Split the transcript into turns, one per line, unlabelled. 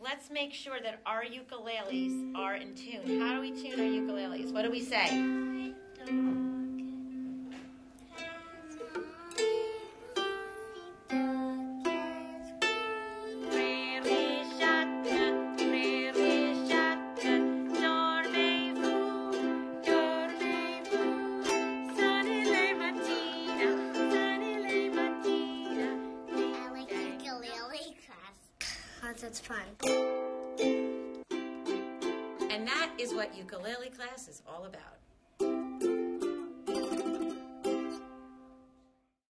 let's make sure that our ukuleles are in tune. How do we tune our ukuleles? What do we say?
Because it's fun.
And that is what ukulele class is all about.